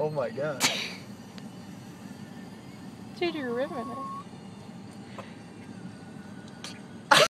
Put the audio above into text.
Oh my god. Dude, you're ruining it.